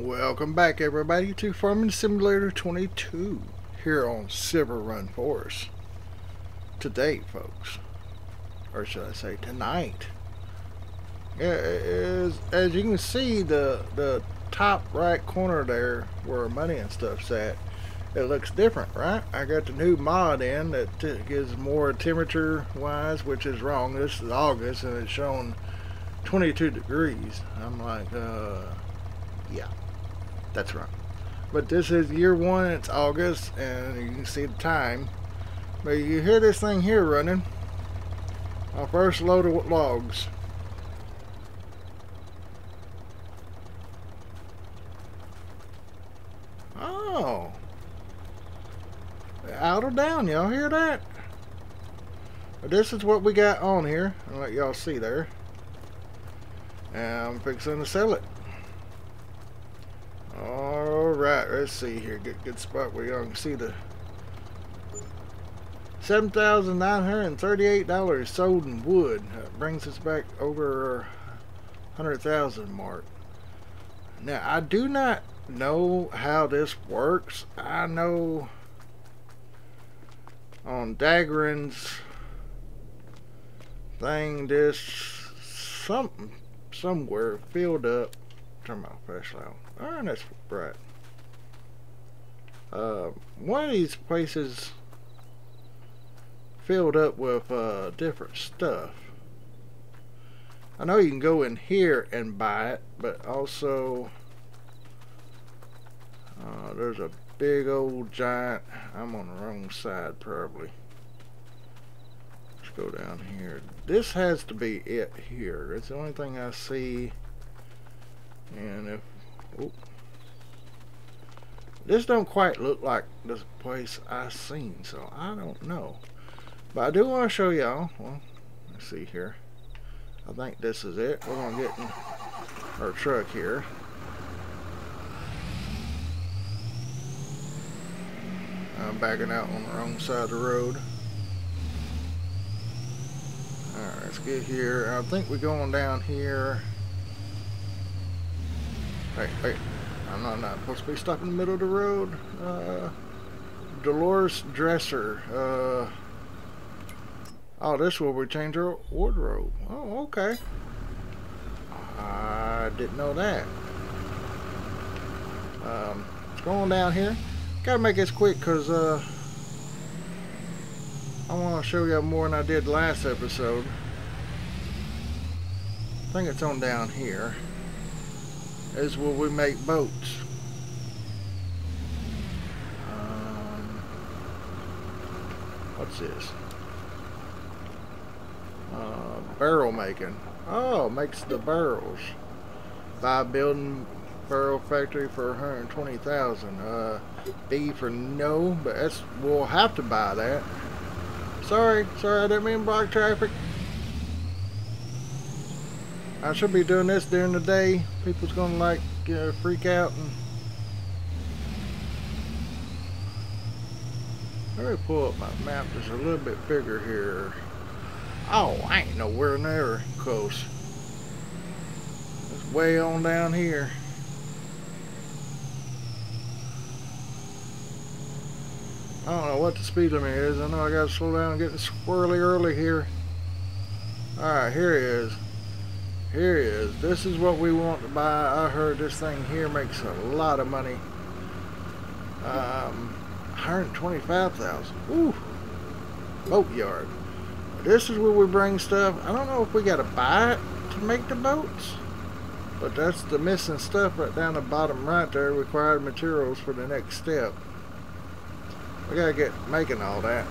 Welcome back everybody to Farming Simulator 22 here on Silverrun Forest. Today folks, or should I say tonight, as, as you can see the, the top right corner there where money and stuff's at, it looks different, right? I got the new mod in that gives more temperature wise, which is wrong. This is August and it's showing 22 degrees. I'm like, uh, that's right. But this is year one, it's August, and you can see the time. But you hear this thing here running. Our first load of logs. Oh. Out or down, y'all hear that? But this is what we got on here. I'll let y'all see there. And I'm fixing to sell it. Alright, let's see here. Good, good spot where y'all can see the $7,938 sold in wood. That brings us back over 100,000 mark. Now, I do not know how this works. I know on Dagran's thing, this something somewhere filled up. Turn my flashlight on. That's bright. Uh, one of these places filled up with uh, different stuff. I know you can go in here and buy it, but also uh, there's a big old giant. I'm on the wrong side probably. Let's go down here. This has to be it here. It's the only thing I see. Oh, this don't quite look like the place I seen, so I don't know. But I do want to show y'all. Well, let's see here. I think this is it. We're gonna get in our truck here. I'm backing out on the wrong side of the road. Alright, let's get here. I think we're going down here. Hey, hey. I'm not, not supposed to be stuck in the middle of the road. Uh, Dolores Dresser. Uh, oh, this is where we change our wardrobe. Oh, okay. I didn't know that. Um, going down here. Gotta make this quick because uh, I want to show you more than I did last episode. I think it's on down here. Is where we make boats. Um, what's this? Uh, barrel making. Oh, makes the barrels. By building barrel factory for 120,000. Uh, B for no, but that's we'll have to buy that. Sorry, sorry, I didn't mean block traffic. I should be doing this during the day. People's gonna like uh, freak out and. Let me pull up my map just a little bit bigger here. Oh, I ain't nowhere near close. It's way on down here. I don't know what the speed limit is. I know I gotta slow down and get squirrely early here. Alright, here he is. Here he is. This is what we want to buy. I heard this thing here makes a lot of money. Um, 125,000. Ooh. Boat yard. This is where we bring stuff. I don't know if we got to buy it to make the boats. But that's the missing stuff right down the bottom right there. Required materials for the next step. We got to get making all that.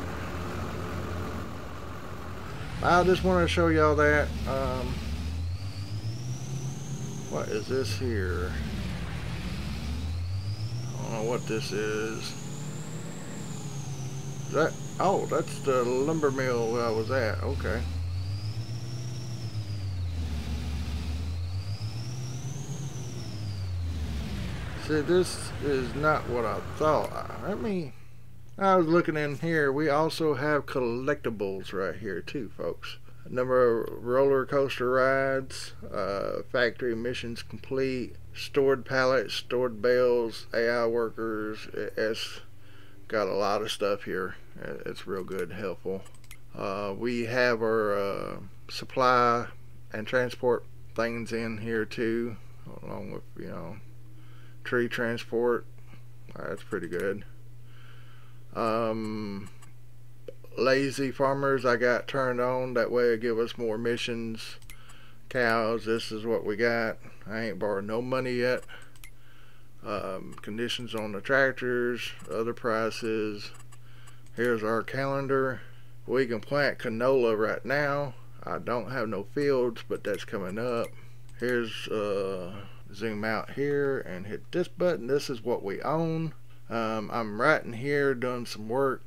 I just want to show y'all that. Um, what is this here? I don't know what this is. is that oh, that's the lumber mill I was at. Okay. See, this is not what I thought. Let me. I was looking in here. We also have collectibles right here too, folks. Number of roller coaster rides, uh, factory missions complete, stored pallets, stored bales, AI workers. It's got a lot of stuff here. It's real good, helpful. Uh, we have our uh, supply and transport things in here too, along with you know tree transport. That's pretty good. Um, lazy farmers I got turned on. That way it give us more missions cows this is what we got. I ain't borrowed no money yet. Um, conditions on the tractors other prices. Here's our calendar. We can plant canola right now. I don't have no fields but that's coming up. Here's uh, zoom out here and hit this button. This is what we own. Um, I'm right in here doing some work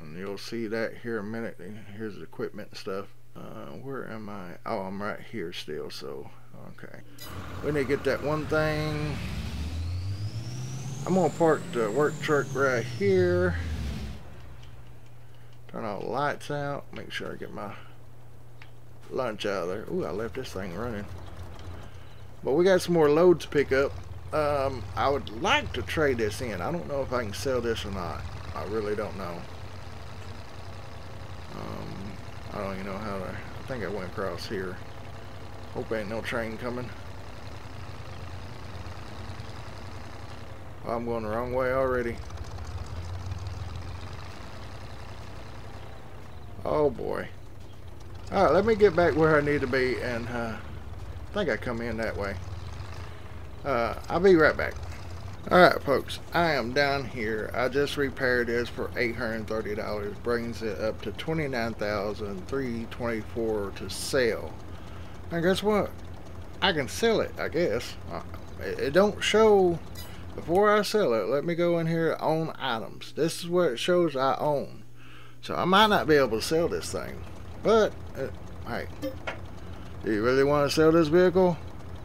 and you'll see that here a minute. Here's the equipment and stuff. Uh, where am I? Oh I'm right here still so okay. We need to get that one thing. I'm gonna park the work truck right here. Turn all the lights out. Make sure I get my lunch out of there. Ooh, I left this thing running. But we got some more loads to pick up. Um, I would like to trade this in. I don't know if I can sell this or not. I really don't know um, I don't even know how to, I think I went across here. Hope ain't no train coming. I'm going the wrong way already. Oh boy. Alright, let me get back where I need to be and uh, I think I come in that way. Uh, I'll be right back. Alright folks, I am down here. I just repaired this for $830. Brings it up to 29,324 to sell. And guess what? I can sell it, I guess. Uh, it don't show before I sell it. Let me go in here own items. This is where it shows I own. So I might not be able to sell this thing. But, uh, hey, do you really want to sell this vehicle?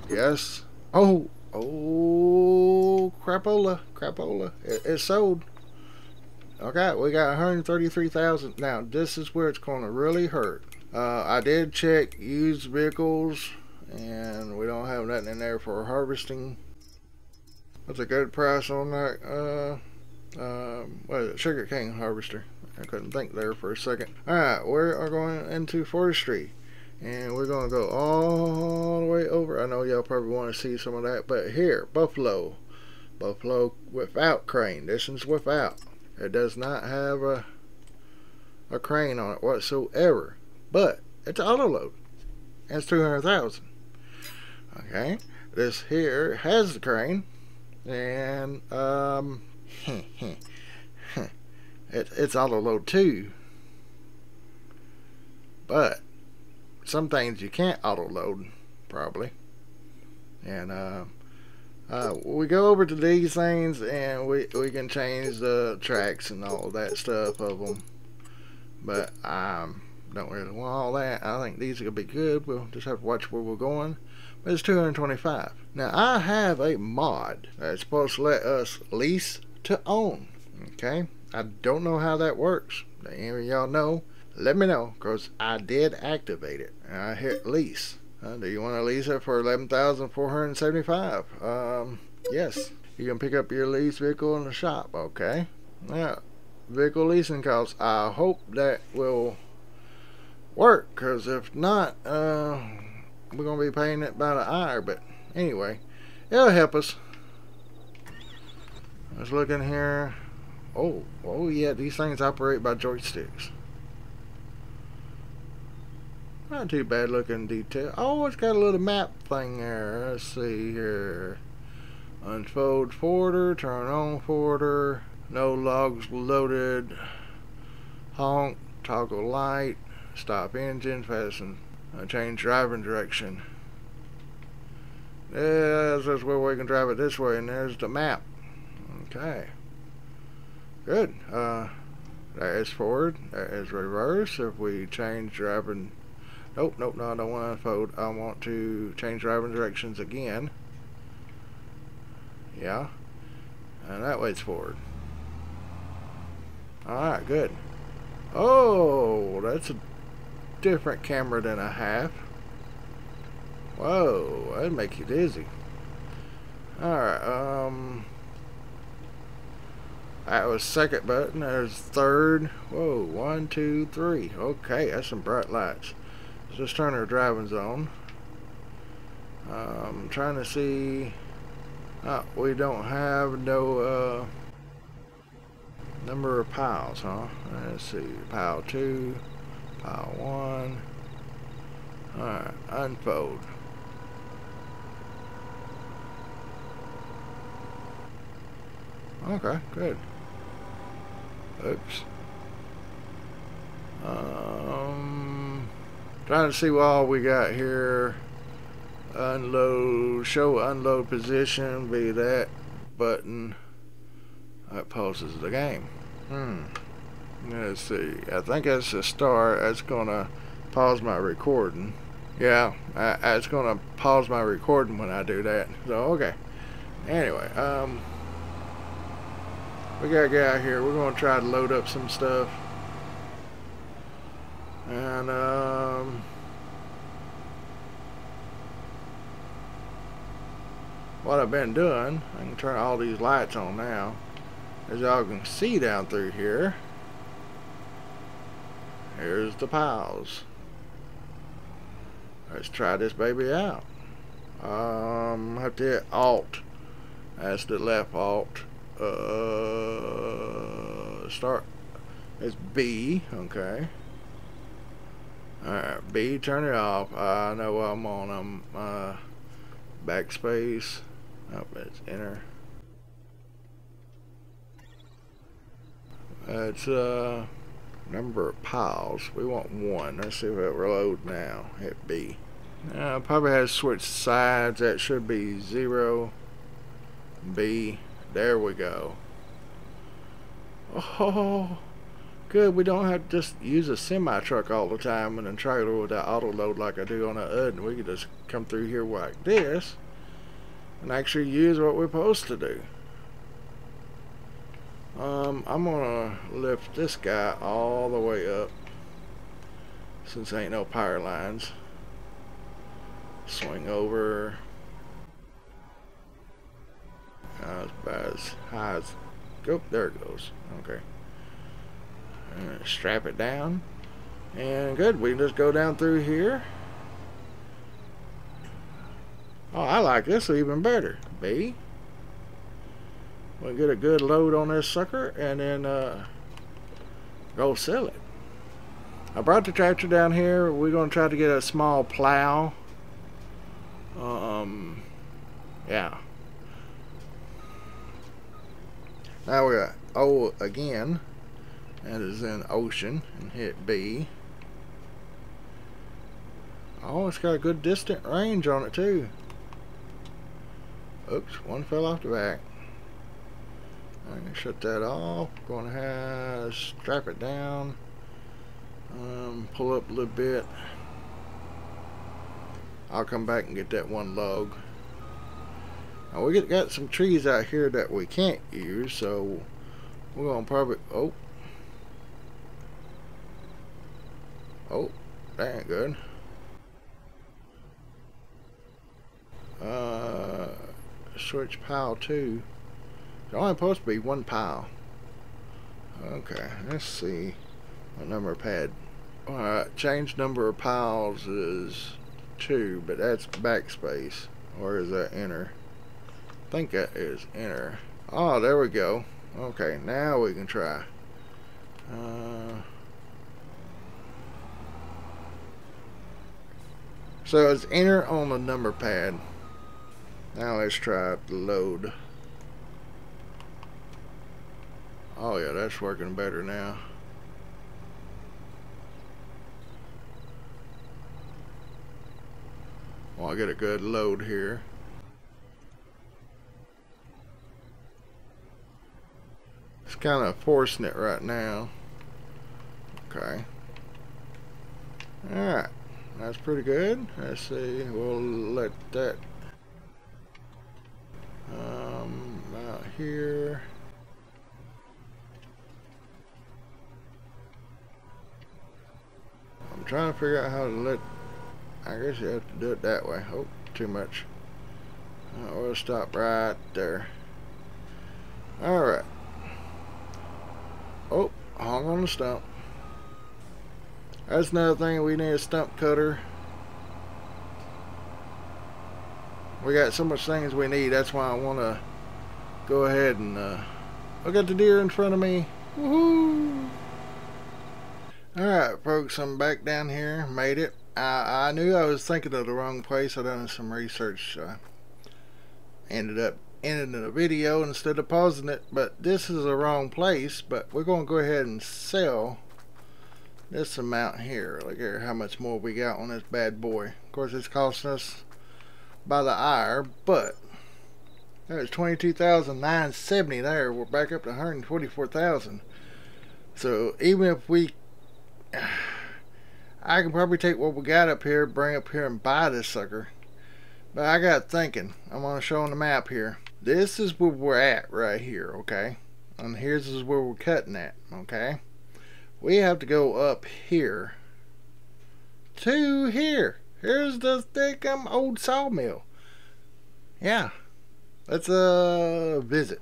Yes. Oh, Oh, crapola, crapola. It, it's sold. Okay, we got 133,000. Now, this is where it's going to really hurt. Uh, I did check used vehicles, and we don't have nothing in there for harvesting. That's a good price on that. Uh, uh, what is it? Sugar cane harvester. I couldn't think there for a second. Alright, we are going into forestry and we're gonna go all the way over. I know y'all probably want to see some of that but here buffalo. Buffalo without crane. This one's without. It does not have a a crane on it whatsoever but it's auto load it's 200,000 okay this here has the crane and um it, it's auto load too. But some things you can't auto load probably. And uh, uh, we go over to these things and we, we can change the tracks and all that stuff of them but I don't really want all that. I think these are gonna be good. We'll just have to watch where we're going. But it's 225 now I have a mod that's supposed to let us lease to own okay? I don't know how that works. Any of y'all know let me know because I did activate it. And I hit lease. Uh, do you want to lease it for eleven thousand four hundred seventy-five? Um, yes. You can pick up your lease vehicle in the shop. Okay. Now, vehicle leasing costs. I hope that will work because if not, uh, we're gonna be paying it by the hour. But anyway, it'll help us. Let's look in here. Oh, oh yeah, these things operate by joysticks. Not too bad looking detail. Oh, it's got a little map thing there. Let's see here. Unfold forwarder, turn on forwarder, no logs loaded, honk, toggle light, stop engine, fasten, uh, change driving direction. Yeah, that's where we can drive it this way, and there's the map. Okay. Good. Uh, that is forward, that is reverse. If we change driving Nope, nope, no, I don't want to fold. I want to change driving directions again. Yeah. And that way it's forward. Alright, good. Oh, that's a different camera than I have. Whoa, that'd make you dizzy. Alright, um... That was second button. There's third. Whoa, one, two, three. Okay, that's some bright lights. Just turn our driving zone. Um, trying to see. Uh, we don't have no uh, number of piles, huh? Let's see. Pile two, pile one. Alright, unfold. Okay, good. Oops. Um, trying to see what all we got here. Unload, show unload position, be that button. That pauses the game. Hmm. Let's see. I think that's the start. That's gonna pause my recording. Yeah, I, it's gonna pause my recording when I do that. So okay. Anyway, um we gotta get out here. We're gonna try to load up some stuff. And um what I've been doing, I can turn all these lights on now. As y'all can see down through here, here's the piles. Let's try this baby out. Um, have to hit Alt. That's the left Alt uh, start it's B okay alright B turn it off. I know I'm on I'm uh, backspace. Oh it's enter. It's uh number of piles. We want one. Let's see if it reload now. Hit B. Uh, probably has switched sides. That should be zero. B. There we go. Oh, good. We don't have to just use a semi-truck all the time and a trailer with that auto load like I do on a UD. We can just come through here like this and actually use what we're supposed to do. Um, I'm gonna lift this guy all the way up since ain't no power lines. Swing over. Uh, about as high as go there it goes okay uh, strap it down. And good we can just go down through here. Oh I like this even better. B. We'll get a good load on this sucker and then uh, go sell it. I brought the tractor down here. We're gonna try to get a small plow. Um yeah. Now we got oh, again. That is in ocean and hit B. Oh, it's got a good distant range on it too. Oops, one fell off the back. I'm going to shut that off. Going to have strap it down. Um, pull up a little bit. I'll come back and get that one log. Now we got some trees out here that we can't use, so we're gonna probably oh oh that ain't good. Uh, switch pile two. It's only supposed to be one pile. Okay, let's see what number pad. Alright, change number of piles is two, but that's backspace. Or is that enter? think that is enter. Oh, there we go. Okay, now we can try. Uh, so it's enter on the number pad. Now let's try load. Oh yeah, that's working better now. Well, I get a good load here. It's kind of forcing it right now. Okay. Alright. That's pretty good. Let's see. We'll let that um, out here. I'm trying to figure out how to let I guess you have to do it that way. Oh, too much. Uh, we'll stop right there. Alright. Oh, hung on the stump. That's another thing, we need a stump cutter. We got so much things we need, that's why I want to go ahead and, uh, I got the deer in front of me. Woohoo! Alright, folks, I'm back down here, made it. I, I knew I was thinking of the wrong place. I done some research. Uh, ended up ending the video instead of pausing it. But this is the wrong place. But we're going to go ahead and sell this amount here. Look here how much more we got on this bad boy. Of course, it's costing us by the hour. But there's 22,970 there. We're back up to 124,000. So even if we... I can probably take what we got up here, bring up here and buy this sucker. But I got thinking. I'm to show on the map here. This is where we're at right here, okay? And here's is where we're cutting at, okay? We have to go up here to here. Here's the thick um, old sawmill. Yeah. Let's uh visit.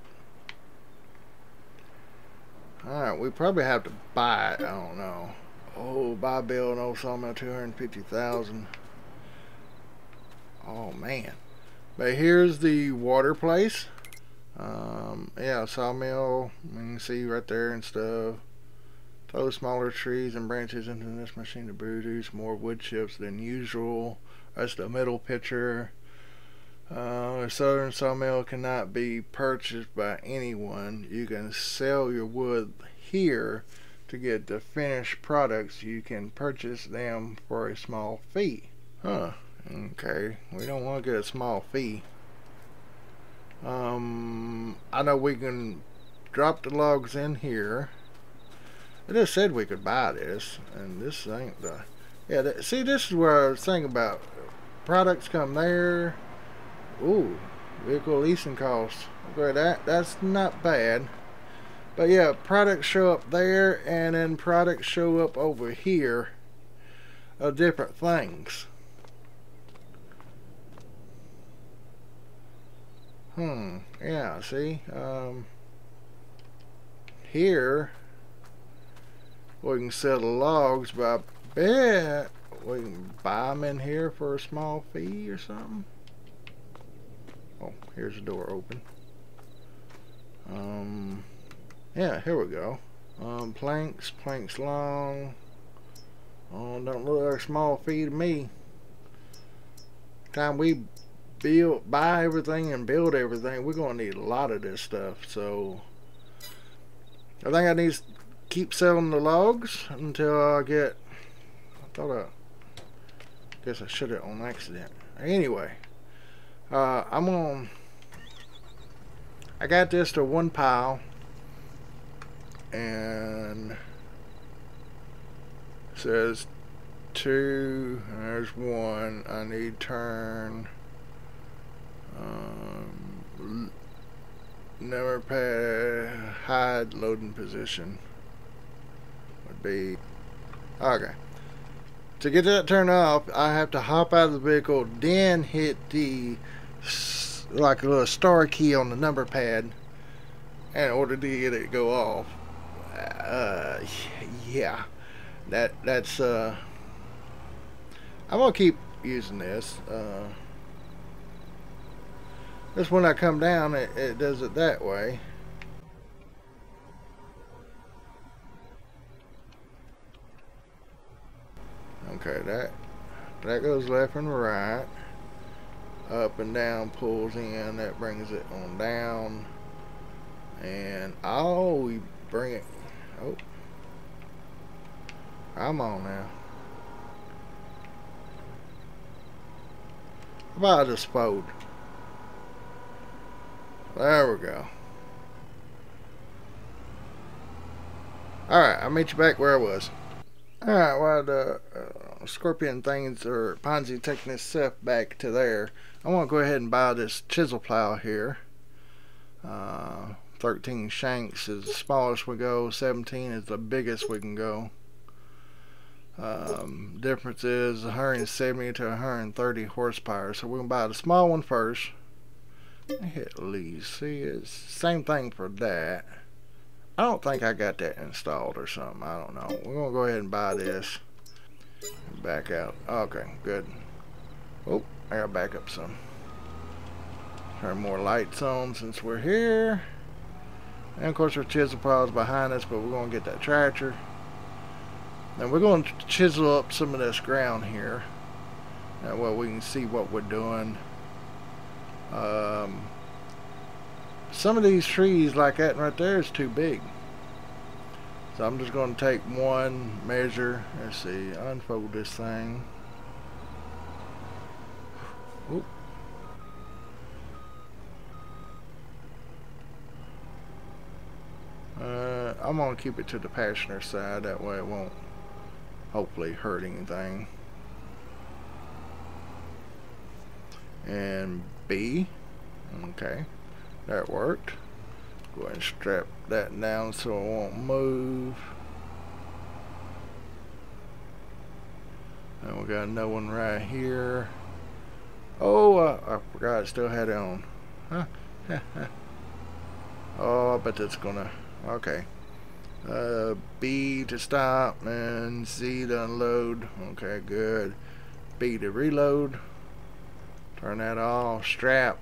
Alright, we probably have to buy it. I don't know. Oh, buy bill and old sawmill, 250000 Oh, man. But here's the water place. Um, yeah, sawmill. You can see right there and stuff. Throw smaller trees and branches into this machine to produce more wood chips than usual. That's the middle picture. Uh, a southern sawmill cannot be purchased by anyone. You can sell your wood here to get the finished products, you can purchase them for a small fee. Huh. Okay. We don't want to get a small fee. Um, I know we can drop the logs in here. It just said we could buy this, and this ain't the... Yeah, that, see, this is where I was thinking about. Products come there. Ooh, vehicle leasing costs. Okay, that, that's not bad. But yeah, products show up there and then products show up over here of different things. Hmm, yeah, see? Um, here, we can sell the logs, but I bet we can buy them in here for a small fee or something. Oh, here's the door open. Um, yeah, here we go. Um, planks, planks long. Oh, don't look like a small fee to me. Time we build, buy everything and build everything, we're to need a lot of this stuff. So, I think I need keep selling the logs until I get, I thought I, guess I should have on accident. Anyway, uh, I'm on, I got this to one pile and says two there's one I need turn um, never pad hide loading position be okay to get that turned off I have to hop out of the vehicle then hit the like a little star key on the number pad in order to get it to go off uh, yeah, that that's uh, I'm gonna keep using this. Uh, this when I come down, it, it does it that way. Okay, that that goes left and right, up and down pulls in. That brings it on down, and oh, we bring it Oh. Come on now. About a spode? There we go. Alright, I'll meet you back where I was. Alright, well, the uh, scorpion things are Ponsse taking this stuff back to there. I want to go ahead and buy this chisel plow here. Uh, 13 shanks is the smallest we go 17 is the biggest we can go Um, difference is 170 to 130 horsepower. So we're gonna buy the small one first. Hit lease. See, it's same thing for that. I don't think I got that installed or something. I don't know. We're gonna go ahead and buy this. Back out. Okay, good. Oh, I gotta back up some. Turn more lights on since we're here. And of course our chisel pile's behind us, but we're gonna get that tractor. And we're going to chisel up some of this ground here. That way we can see what we're doing. Um, some of these trees like that right there is too big. So I'm just going to take one measure. Let's see, unfold this thing. Oop. Uh, I'm going to keep it to the passenger side. That way it won't hopefully hurt anything. And B. Okay. That worked. Go ahead and strap that down so it won't move. And we got another one right here. Oh, uh, I forgot I still had it on. Huh? oh, I bet that's gonna... Okay. Uh, B to stop and Z to unload. Okay, good. B to reload. Turn that off. Strap.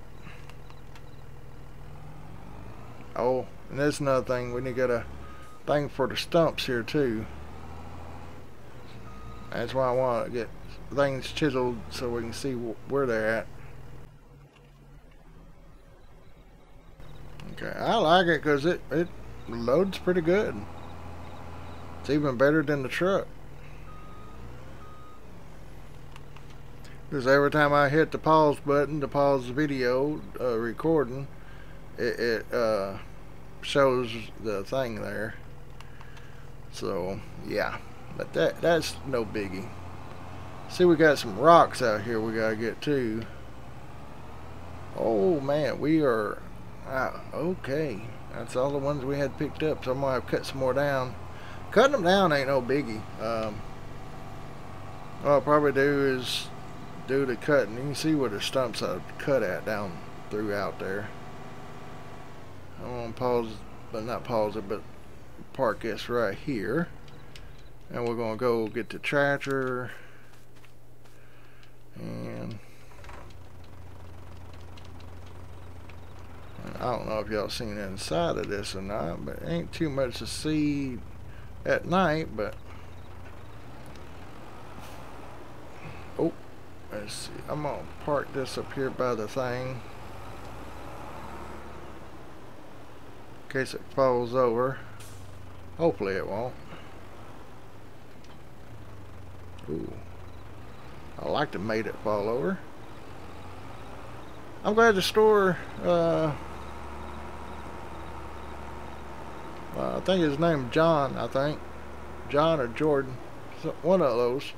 Oh, and there's another thing. We need to get a thing for the stumps here too. That's why I want to get things chiseled so we can see where they're at. Okay, I like it because it, it loads pretty good. It's even better than the truck. Because every time I hit the pause button to pause the video uh, recording, it, it uh, shows the thing there. So, yeah. But that that's no biggie. See, we got some rocks out here we got to get to. Oh, man, we are... Uh, okay. That's all the ones we had picked up, so I'm to have to cut some more down. Cutting them down ain't no biggie. Um, what I'll probably do is do the cutting. You can see where the stumps are cut at down throughout there. I'm to pause, but not pause it, but park this right here. And we're going to go get the tractor. And I don't know if y'all seen inside of this or not, but ain't too much to see at night, but oh, let's see. I'm gonna park this up here by the thing in case it falls over. Hopefully it won't. Ooh. I like to made it fall over. I'm glad the store uh, Uh, I think his name John, I think. John or Jordan. One of those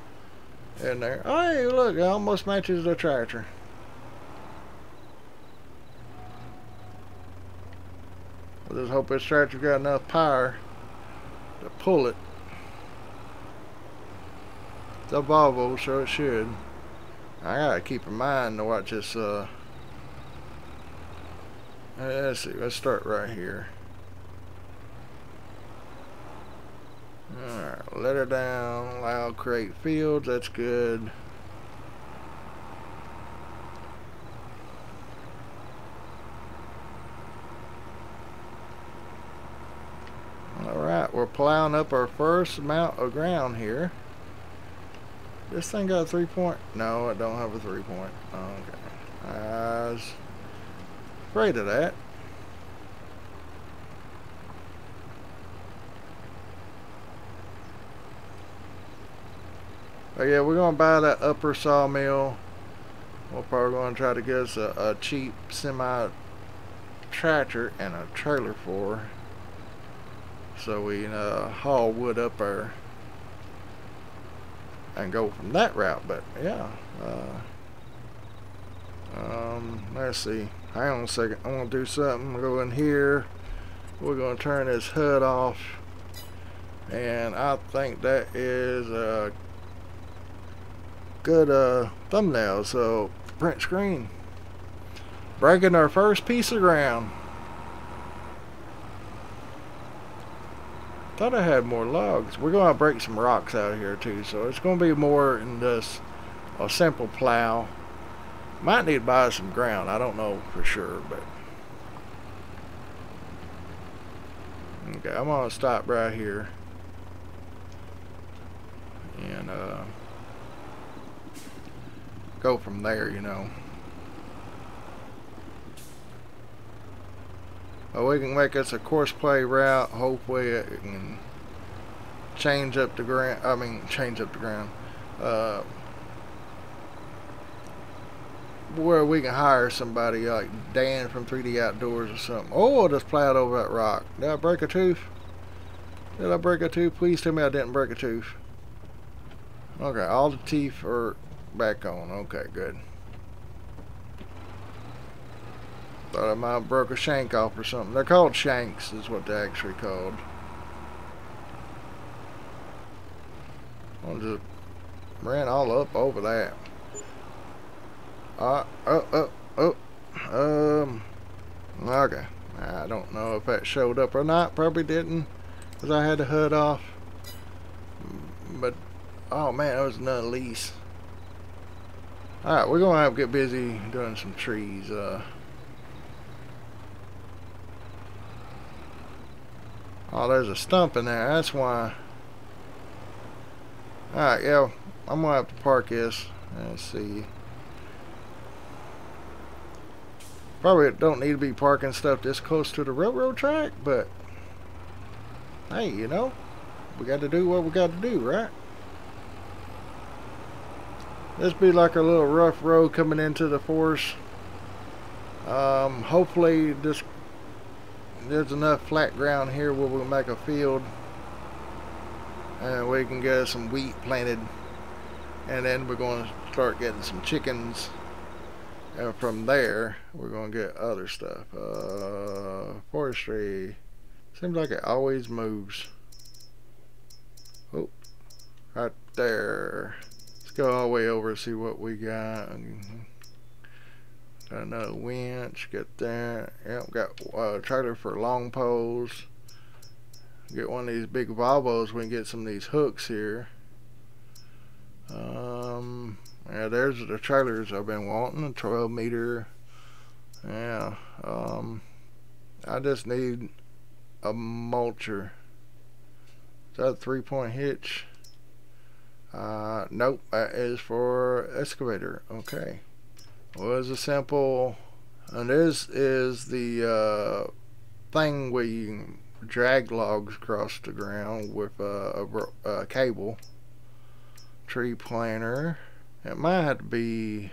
in there. Oh, hey, look, it almost matches the tractor. I just hope this tractor got enough power to pull it. The Volvo, so it should. I gotta keep in mind to watch this, uh, let's see, let's start right here. Alright, let her down, allow create fields, that's good. Alright, we're plowing up our first amount of ground here. This thing got a three point? No, it don't have a three point. Okay. I was afraid of that. But yeah, we're going to buy that upper sawmill. We're probably going to try to get us a, a cheap semi tractor and a trailer for so we uh, haul wood up there and go from that route but yeah uh, um, let's see hang on a second I'm gonna do something go in here we're gonna turn this HUD off And I think that is a good uh, thumbnail. So, print screen. Breaking our first piece of ground. Thought I had more logs. We're going to break some rocks out of here too. So it's going to be more in this a simple plow. Might need to buy some ground. I don't know for sure, but okay. I'm gonna stop right here and uh, go from there. You know. But we can make us a Courseplay route. Hopefully, it can change up the ground. I mean, change up the ground. Uh, where we can hire somebody like Dan from 3D Outdoors or something. Oh, I just plowed over that rock. Did I break a tooth? Did I break a tooth? Please tell me I didn't break a tooth. Okay, all the teeth are back on. Okay, good. Thought I might have broke a shank off or something. They're called shanks, is what they're actually called. I just ran all up over that. Uh, oh, oh, oh, um, okay. I don't know if that showed up or not. Probably didn't, because I had the hood off. But, oh man, that was another lease. Alright, we're going to have to get busy doing some trees. Uh, oh, there's a stump in there. That's why. Alright, yeah, I'm going to have to park this. Let's see. Probably don't need to be parking stuff this close to the railroad track, but hey, you know, we got to do what we got to do, right? This be like a little rough road coming into the forest. Um, hopefully this there's enough flat ground here where we'll make a field and we can get some wheat planted and then we're going to start getting some chickens and from there, we're going to get other stuff. Uh, forestry. Seems like it always moves. Oh, right there. Let's go all the way over see what we got. Got another winch. Get there. Yep, got a trailer for long poles. Get one of these big Volvos. We can get some of these hooks here. Um, yeah, there's the trailers I've been wanting, a 12 meter. Yeah, um, I just need a mulcher. Is that a three point hitch? Uh, nope, that is for excavator. Okay. Was a simple, and this is the uh, thing where you drag logs across the ground with uh, a, a cable. Tree planter. It might be,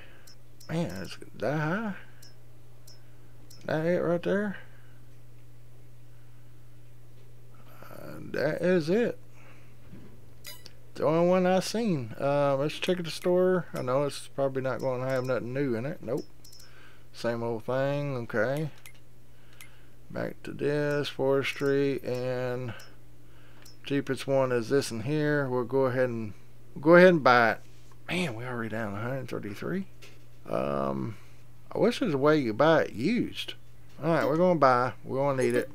man, is that high? That it right there? Uh, that is it. The only one I've seen. Uh, let's check at the store. I know it's probably not going to have nothing new in it. Nope. Same old thing. Okay. Back to this. Forestry. And cheapest one is this in here. We'll go ahead and go ahead and buy it. Man, we already down 133. Um, I wish there's a way you buy it used. Alright, we're going to buy. We're going to need it.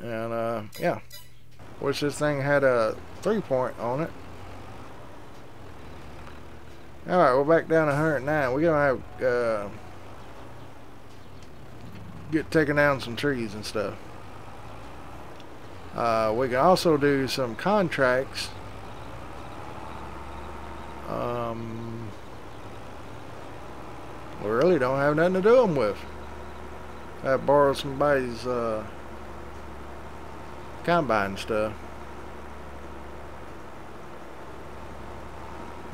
And, uh, yeah. Wish this thing had a three point on it. Alright, we're back down to 109. We're to have, uh, get taking down some trees and stuff. Uh, we can also do some contracts um, we really don't have nothing to do them with. I borrowed somebody's uh, combine stuff.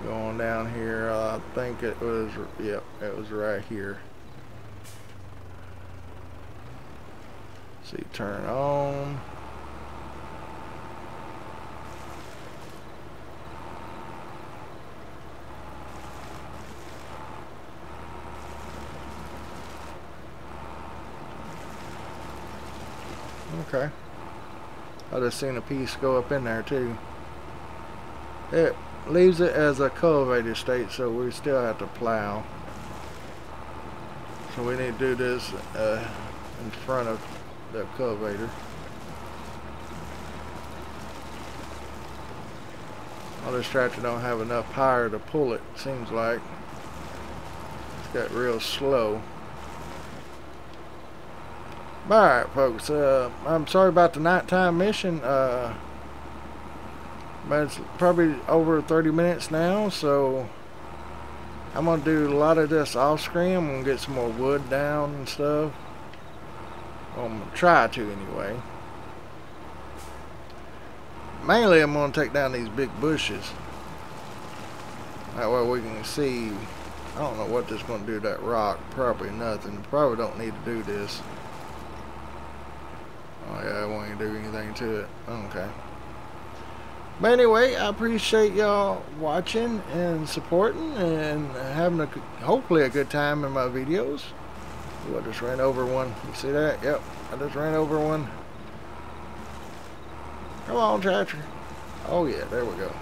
Going down here, uh, I think it was, yep, it was right here. See, turn on. Okay. I just seen a piece go up in there too. It leaves it as a cultivated state, so we still have to plow. So we need to do this uh, in front of the cultivator. Well, this tractor don't have enough power to pull it, seems like. It's got real slow. Alright, folks. Uh, I'm sorry about the nighttime mission. Uh, but it's probably over 30 minutes now, so I'm to do a lot of this off screen. I'm to get some more wood down and stuff. I'm to try to anyway. Mainly I'm to take down these big bushes. That way we can see. I don't know what this to do to that rock. Probably nothing. Probably don't need to do this. Oh yeah, I won't do anything to it. Okay. But anyway, I appreciate y'all watching and supporting and having a hopefully a good time in my videos. Ooh, I just ran over one. You see that? Yep, I just ran over one. Come on, tractor. Oh yeah, there we go.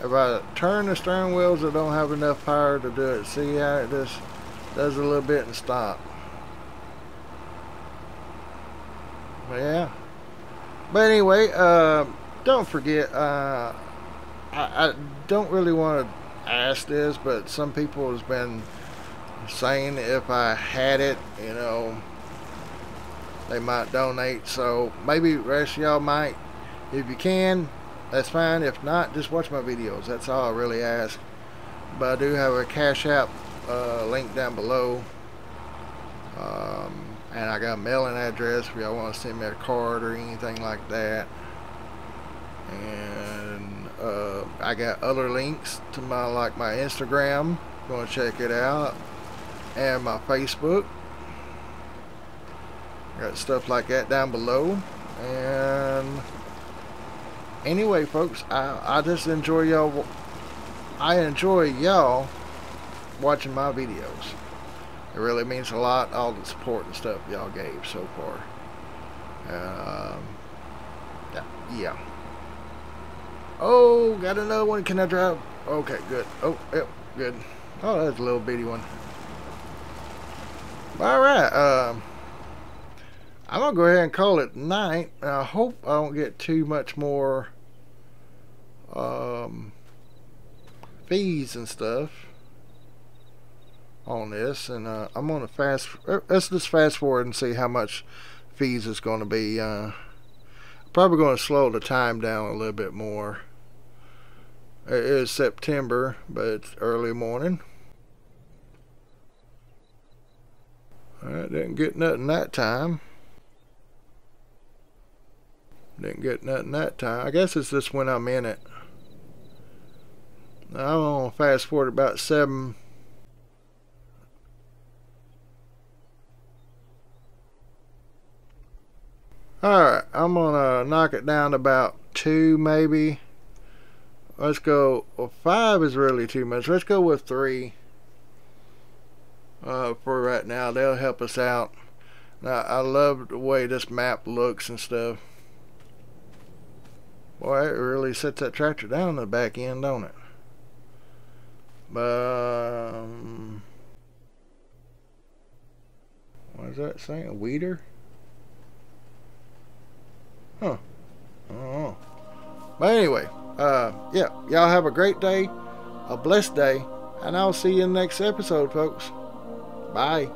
If I turn the steering wheels, I don't have enough power to do it. See how it just does a little bit and stop. Yeah. But anyway, uh, don't forget, uh, I, I, don't really want to ask this, but some people has been saying if I had it, you know, they might donate. So maybe rest y'all might. If you can, that's fine. If not, just watch my videos. That's all I really ask. But I do have a Cash App uh, link down below. Um, and I got a mailing address if y'all want to send me a card or anything like that. And uh, I got other links to my like my Instagram going to check it out and my Facebook. Got stuff like that down below. And anyway folks I, I just enjoy y'all I enjoy y'all watching my videos it really means a lot, all the support and stuff y'all gave so far. Um, yeah. Oh, got another one. Can I drive? Okay, good. Oh, yep, good. Oh, that's a little bitty one. All right. Um, I'm going to go ahead and call it night. I hope I don't get too much more um, fees and stuff on this and uh, I'm gonna fast uh, let's just fast forward and see how much fees is going to be uh, probably going to slow the time down a little bit more. It is September but it's early morning. I didn't get nothing that time. Didn't get nothing that time. I guess it's just when I'm in it. I'm gonna fast forward about seven Alright, I'm gonna knock it down to about two maybe. Let's go, well five is really too much. Let's go with three uh, for right now. They'll help us out. Now, I love the way this map looks and stuff. Boy, it really sets that tractor down in the back end, don't it? Um, what is that saying? A weeder? Huh. Oh. But anyway, uh, yeah, y'all have a great day, a blessed day, and I'll see you in the next episode, folks. Bye.